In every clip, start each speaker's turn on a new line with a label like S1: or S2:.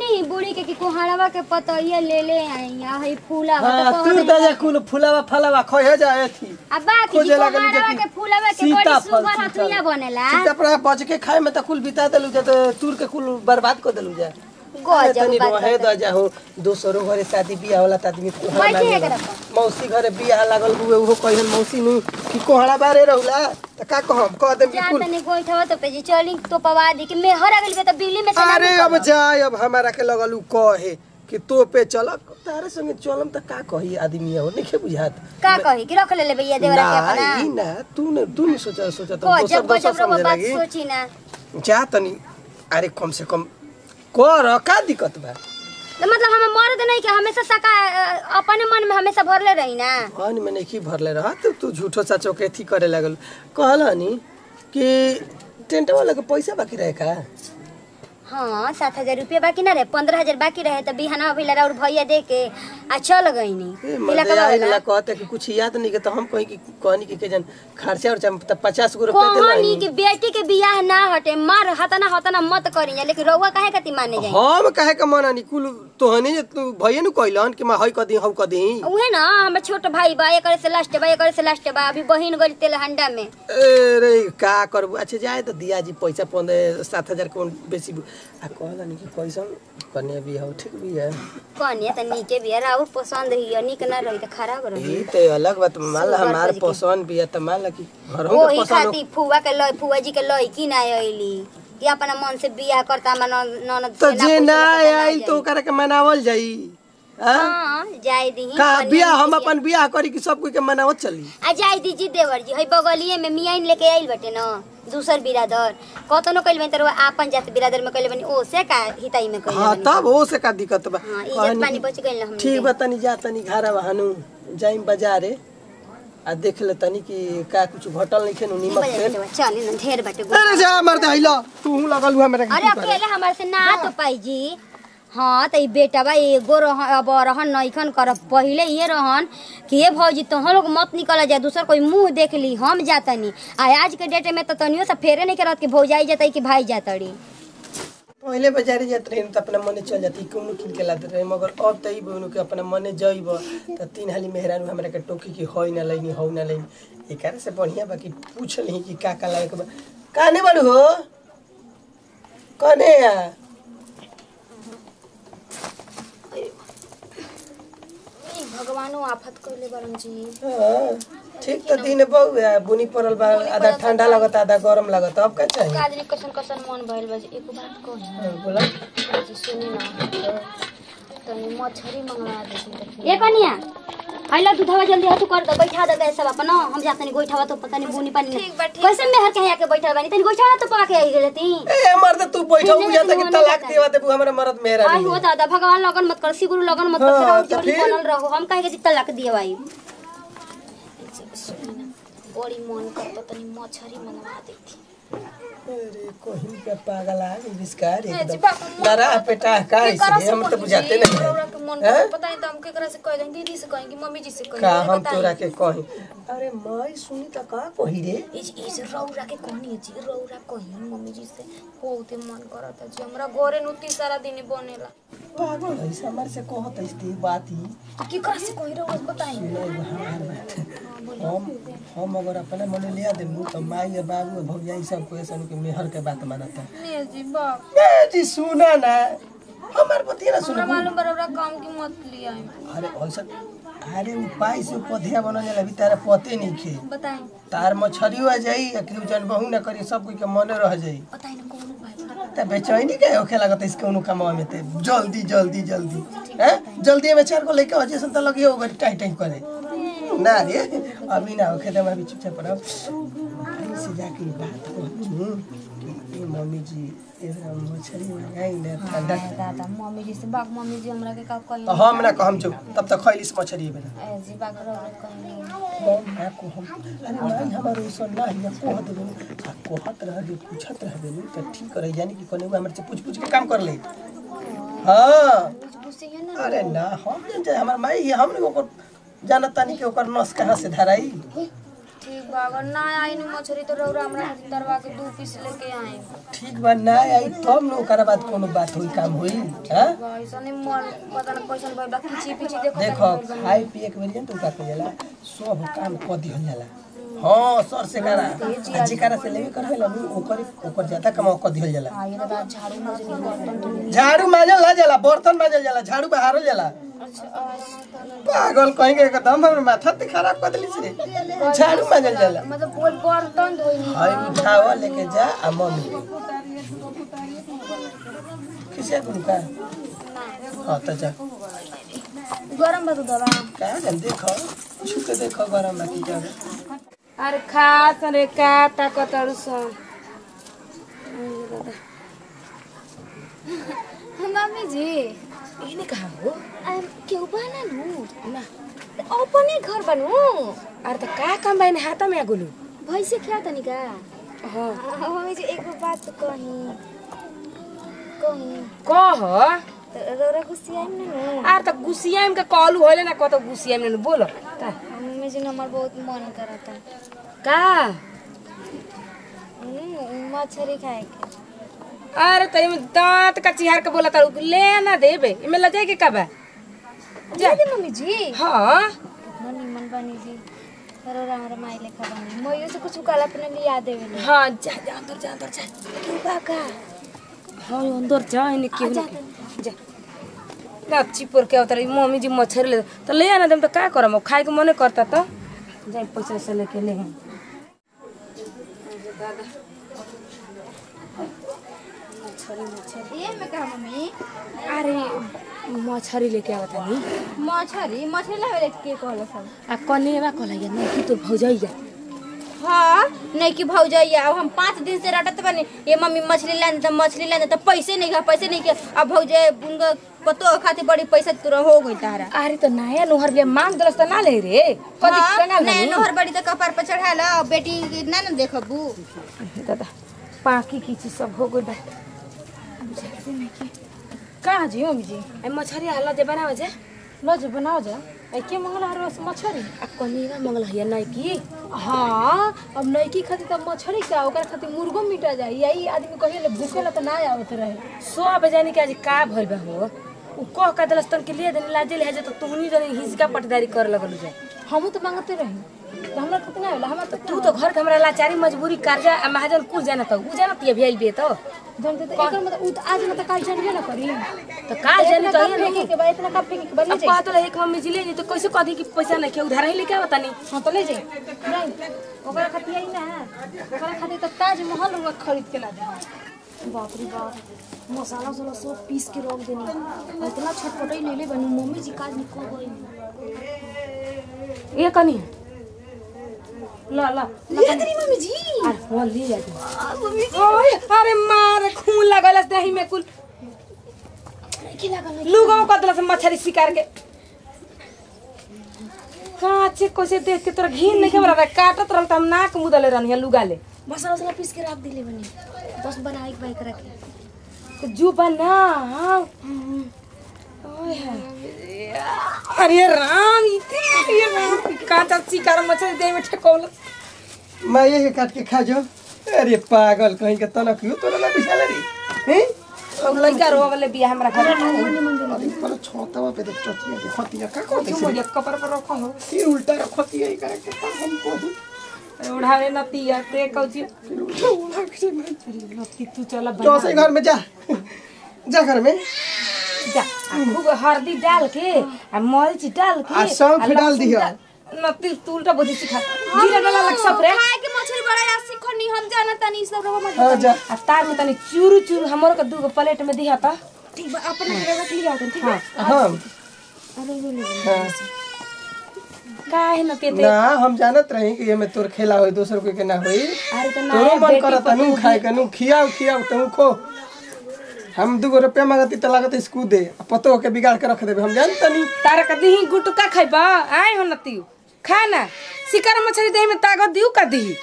S1: कहनी बूढ़ी के कि कोहड़वा के पतइया ले ले आई आ हई फूला
S2: हाँ तू दे कुल फूलावा फलावा खोए जाए थी।
S1: अब बाकी
S2: खोजे
S1: कि कोहड़वा
S2: के
S1: फूलावा के बड़ी
S2: सुंदर
S1: सुगर बनेला।
S2: सीता पर बच के खाए में त कुल बिता देलु जत तुर तूर के कुल बर्बाद कर देलु जा। तनी
S1: बात
S2: रोहे द जाहो दोसरो घरे शादी बियाह होला त आदमी। मौसी घरे बियाह लागल उहो कहन मौसी नु कि कोहड़ा बारे रहला? त का कहम? कह देम कि
S1: जा
S2: कुल
S1: तने गोइठवा तो पे जी चली तो पवा दी कि मैं हर अगल के तो बिल्ली में ना
S2: अरे अब। जाए अब हमारा के लगल उ कहे कि तो पे चल तारे संगे चलम त का कही आदमी हो नहीं बुझात।
S1: का कही? कि रख ले ले भैया देवरा के
S2: ना ई ना तू ने तू ने सोचा सोचा तो दोसर दोसर लगी।
S1: सोची ना।
S2: जा तनी अरे कम से कम कर का दिक्कत बा।
S1: तो मतलब हम मर्द नहीं के हमेशा सका अपने मन में हमेशा भरले रही ना?
S2: मन में नहीं भरले रहा? तो तू झूठो सचो के थी करे लगल। कहलानी कि टेंट वाला के पैसा बाकी रहे का?
S1: हाँ सात हज़ार रुपया बाकी ना रहे पंद्रह हज़ार बाकी रहे तो बिहाना अभी और भैया दे के आ चल गई नी
S2: ए, मर्दे कहते कि कुछ याद नहीं के तो हम कहीं की कहनी की के जन खर्चा उर्चा तब पचास गो रुपया
S1: नहीं,
S2: नहीं
S1: कि बेटी के बियाह ना हटे मार हतना हतना मत करी लेकिन रउआ काहे कति माने जाई
S2: हम काहे के माना नहीं कुल तोहनी जे तू भैया नु कहलन कि मैं हई कदी हऊ कदी
S1: उहे ना हमर छोट भाई बा एकरे से लास्ट बा एकरे से लास्ट बा अभी बहिन गई तेल हंडा में।
S2: अरे का करबू अच्छा जाए तो दिया जी पैसा पंद्रह सात हज़ार कौन बेसी आ कहलन कि पैसा। कन्या भी हो ठीक भी है।
S1: कनिया त नीके बिया राउर पसंद ही निक ना रही त खराब रही।
S2: ई तो अलग बात मान ला
S1: सुगर
S2: हमार पसंद भी है तो मान ला कि घरों के
S1: ओही
S2: पसंद हो
S1: खातिर फुआ के लय फुआ जी के लयकी ना आइली कि अपना मन से बियाह करता हमर नन- ननद
S2: तो जे ना आइल तो
S1: जाई।
S2: ओकरा के मनावल जाई हाँ?
S1: हाँ जाय दी
S2: का बियाह हम अपन बियाह करी कि सब कोई के मनावत चली
S1: आ जाय दी जी देवर जी हई बगलिए में मियाइन लेके आइल बटे न दूसर बिरादर कतनो कइल बनी तर आपन जात बिरादर में कइल बनी ओ से का हिताई में कइल
S2: हाँ तब हो से का दिक्कत बा
S1: हाँ इज़्ज़त पानी बच गइल न हमनी
S2: ठीक। बा तनी जा तनी घर बहानु जाइम बाजारे आ देख ले तनी कि का कुछ घटल नहीं खेनु नीमक तेल
S1: चल न ढेर बटे
S2: अरे जा मर दे आइला तू लगल हुआ मेरा
S1: अरे अकेले हमारे से ना तो पाई जी। हाँ तो ई बेटा बा एगो रह अब रहन नैखन कर पहिले ये रहन कि ये भौजी तोहर लोग मत निकल जाए दूसर कोई मुँह देख ली हम जातनी। आ आज के डेट में तो तनियो से फेरे नहीं करत कि भौजाई जातई कि भाई जातड़ी।
S2: पहले बाजारे जात रही तो अपना मने चल जाती कौन किन के लाते रहे? मगर अब तो ई के अपना मने जैब तो तीन हाली मेहरान हमरा के टोकी की हई ना लैनी, हो ना लईनी एकारे से बढ़िया बाकी पूछ ली कि का का लगे कहने बा हो? कने आ?
S1: भगवानो आफत कइले बरम जी?
S2: ठीक तो दिन बहु बुनी पड़ल बा आधा ठंडा लगत आधा गरम लगत अब का चाहिए
S1: काजरी कसन कसन मन भइल बा एको बात कही।
S2: हाँ, बोला।
S1: जी सुनी ना। तनी मछरी मंगवा दे। ए कनिया। आइला दूधवा जल्दी हाथ कर दो बैठा दे गैस सब अपन। हम जाते नहीं गोइठावा तो पता नहीं बुनी पानी ठीक बा ठीक कैसे के आके बैठल बानी तनी गोइठावा तो पाके आई गेल रहती
S2: ए मर्द तू बैठो
S1: नहीं,
S2: बुझाता कि तलाक देवा देबू हमरा मरद मेहरा
S1: आई हो दादा भगवान लगन मत कर सिगुरु लगन मत कर
S2: हाँ, तो
S1: जोड़ी बनल रहो। हम काहे के तलाक दिए भाई बड़ी मन करता तनी मछरी मंगवा देती।
S2: अरे के पागल आ गई बिस्कार एकदम।
S3: बाप,
S2: पेटा का इसलिए हम तो बुझाते नहीं हैं?
S3: पता नहीं तो हम केकरा से कह देंगे दीदी से कहेंगे मम्मी जी से कहेंगे
S2: का हम तोरा के कहीं? अरे माई सुनी त का कही रे?
S3: इस इस रौरा के कहनी जी? रौरा कही मम्मी जी से? बहुते मन करता जी हमरा घरे नुती सारा दिन बनेला।
S2: पागल है हमारे से कहत है इस बात ही
S3: तो से कही रौरा बताई
S2: हम हम अगर अपने मन लिया मु तो माई या बाबू भौजाई सबको ऐसा के मेहर के बात मानता
S3: ने जी बाप
S2: ने जी सुना ना हमार
S3: हमरा
S2: सुना
S3: मालूम बा काम की मत लिया।
S2: अरे ऐसा अरे उपाय से पौधे बनल जाला अभी तारा पते नहीं खे।
S3: बताई
S2: तार मछरियो आ जाई या केहू जन बहु ना करी सब कोई के मने रह जाई।
S3: बताई ना कौन उपाय
S2: त बेचैनी के होखे लागत इसके कोनो कमावा में ते। जल्दी जल्दी जल्दी। हैं? जल्दी में चार को लेके आ जैसन त लगियो ओगर टाइ टाइ करे। ना रे अभी ना होखे त अभी चुपचाप रहो। से जाके बात कि ए मम्मी जी एकरा मछरी मंगाई ना ठंडा
S3: दादा मम्मी जी से बाग मम्मी जी हमरा के का कही
S2: तो हम ना कहम जो तब तक खैलिस मछरी बेना
S3: ए जी बाग रौरा कही
S2: हम ना को हम अरे माई हमारे उसो ना हिया कोह देबे आ कोहत रह दे पूछत रह दे त ठीक रह जानी कि कोने हमर से पूछ पूछ के काम कर ले हाँ अरे ना हम जाए हमार माई ये हमने ओकर जानत तानी कि ओकर नस कहाँ से धराई
S3: ठीक बा अगर ना आई नु मछरी तो रौरा हमरा खातिर तरवा के दू पीस लेके आए
S2: ठीक बा ना आई तब न ओकरा बाद कोनो बात होई काम होई हाँ?
S3: ऐसा मन पता ना कैसन बा किची पिची देखो
S2: देखो खाए पिए के बेरियन तो का करेला सब काम क दिहल जाला। हाँ सर से करा। आ जेकरा से लेवे करवेला नु ओकर ओकर ज़्यादा कमाओ क दिहल जाला।
S3: आई दादा झाड़ू मछली
S2: झाड़ू मांजल जाला बर्तन मांजल जाला झाड़ू बहारल जाला।
S3: अच्छा अच्छा
S2: पागल कहेंगे एकदम हमर माथा ते खराब कर देली से झाड़ू मांजल जाला
S3: मतलब बोल बर्तन धोई
S2: हाय उठावा लेके जा आ मम्मी किसे गुरु का हाँ तो जा
S3: गरम बा दूधवा
S2: का जन देखो छू के देखो गरम ना की जावे
S4: अरे खा सरे का ताकतहरू छ
S3: मम्मी जी
S4: एने कहाँ हो?
S3: आम केहू बना नु। ना अपने घर बनू।
S4: अरे त का काम बाइन हातमा गुलु
S3: भैसे क्या तनी का
S4: हाँ।
S3: मम्मी जी एक बात कही कही।
S4: कह।
S3: तो रौरा आइम ना।
S4: अरे त गुसियाम के कहलु होले ना कत गुसियाम ने बोलो। का
S3: मम्मी जी हमार बहुत मन करता
S4: का?
S3: हम्म, मछली खाए के
S4: अरे त एमे दांत का चिहार के बोला तारू ले ना देबे एमे ल जाए के का बा जा
S3: दे मम्मी जी।
S4: हाँ।
S3: कितना निमन बनी जी रौरा हमारा माई लेखा बनी मैं से कुछ काला अपने लिए लिया देवे
S4: हाँ जा जा अंदर जा अंदर जा।
S3: क्यों बाका
S4: हाँ अंदर जा एने के
S3: जा
S4: जा। ना चिपोर के अवतार मम्मी जी मछरी ले त ले आना देम त का करम खाए के मने करता त। जाई पैसा से लेके ले। हम
S1: ये में कहा मम्मी?
S4: अरे मछरी लेके आवता नी।
S1: मछरी मछली लावे के कहलो सब।
S4: आ कनेवा कहला नहीं कि तो भौजैया
S1: हाँ नहीं कि भौजैया अब हम पाँच दिन से रटत बने। ये मम्मी मछली लाने तो मछली लाने तो पैसे नहीं खा पैसे नहीं के अब भौजे उनका पतो खातिर बड़ी पैसा तुरंत हो गई तारा।
S4: अरे तो नया नोहर ले मांग दलस त ना ले रे।
S1: हाँ,
S4: कंगाल
S1: नहीं
S4: नहीं
S1: नोहर बड़ी तो कपार पर चढ़ाला बेटी के ना ना देखबू।
S4: दादा पाकी की चीज़ सब हो गई बा।
S1: कहाँ जी मम्मी जी?
S4: ए मछरी हल्ला जे बनावे जे।
S1: लो जो बनाओ जा। के मंगला हर मछरी?
S4: आ कनेवा मंगल है नहीं कि
S1: हाँ अब नैकी खातिर तो मछरी का ओकर खातिर मुर्गो मिटा जाई यही आदमी कहे भूखे ला तो ना आवत रहे।
S4: सो बजानी के आज का भइल बा हो? उ कह का दलस तन के लिए देने लाजे ले जे तो तुहनी जने हिसका पटदारी कर लगल जाए।
S1: हमू तो मांगते रही। हमरा खातिर होला हमरा तो
S4: तू तो घर के हमरा लाचारी मजबूरी कर्जा आ महाजन कुल जाना तो उ जाना तिया भेल बे तो।
S1: जानते तो एकर मतलब उ तो आज ना तो काल जानबे ना करी।
S4: तो का जाने तो
S1: कप फेंके के बाद इतना कप फेंके के बाद ले
S4: अब
S1: जाई।
S4: कहत एक मम्मी जी ले जी तो कैसे कह दी कि पैसा नहीं के उधार ही लेके आवता नहीं
S1: हाँ तो ले जाई। नहीं ओकरा खातिर आई ना ओकरा खातिर तो ताजमहल रुआ खरीद के ला दे।
S3: बाप रे बाप मसाला उसाला सब पीस के रख देनी। इतना छटपटाई ले ले बनी मम्मी जी काज निकल गई।
S4: ये कनी ला ला
S3: ले तेरी मम्मी जी।
S4: अरे फ़ोन ले जा। ओए अरे मार खून लगल दही में कुल।
S3: की लागल
S4: लुगो कतला से मछली शिकार के। काचे कोसे देख के तोरा घिन नहीं खेमरा रहा काटत रहल त हम नाक मुदले रहनी लुगा ले।
S3: मसाला उसाला पीस के रख दिले बनी बस बनाए के बाइक रखे।
S4: तो जू बना हाँ। ओए अरे राम ये राम काटा शिकार मछली देह में ठेकौल
S2: मैं ये काट के खा जो अरे पागल कहीं के तना क्यों तोरा ना बिछाले रे। हैं?
S4: अब लइका रोवले बिया हमरा घर
S2: अरे पर छोटावा पे देख चटिया के खतिया का को देख
S4: मोरिया कपर पर रखो हो
S2: फिर उल्टा रखतिया ही करे के हम को
S4: अरे उड़ावे न पिया ते कौची
S2: उड़ा के मैं
S4: लती तू चला
S2: जो से घर में जा। जा घर में।
S4: खूब हल्दी डाल के मरीच डाल के
S2: सौंफ डाल दिया।
S4: न तिल तू उल्टा बुद्धि सिखा जीरा डाला लग सब रे।
S3: खाए के मछली बड़ा या सिखनी हम जाना तनी सब रवा मत
S2: हाँ जा।
S4: आ तार में तनी चूरू चूरू हमरो के दूगो प्लेट में दिहा त
S3: ठीक बा अपने के रख लिया ठीक
S4: हाँ।
S2: हम
S3: अरे वो ले
S2: हाँ।
S4: काहे न पेते?
S2: ना हम जानत रही कि ये में तोर खेला होई दोसर के ना होई।
S4: अरे तो
S2: तोरो
S4: ना
S2: मन करत नु खाए के नु खियाओ खियाओ तू खो। हम दुगो रुपया मांगती त लागत स्कू दे पतो के बिगाड़ के रख देबे हम जान तनी
S4: तारा कदी ही गुटका खाइबा आय हो नती खा ना शिकार मछली दही में ताकत दियो कदी दही?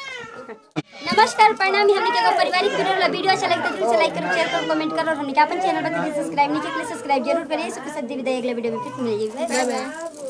S1: नमस्कार प्रणाम। हमने के पारिवारिक वीडियो वाला वीडियो अच्छा लगता तो से लाइक करो शेयर करो कमेंट करो और हमने के अपन चैनल पर सब्सक्राइब नहीं किया सब्सक्राइब ज़रूर करिए। सुख साथ दी विदाई। अगले वीडियो में फिर मिलेंगे। Bye bye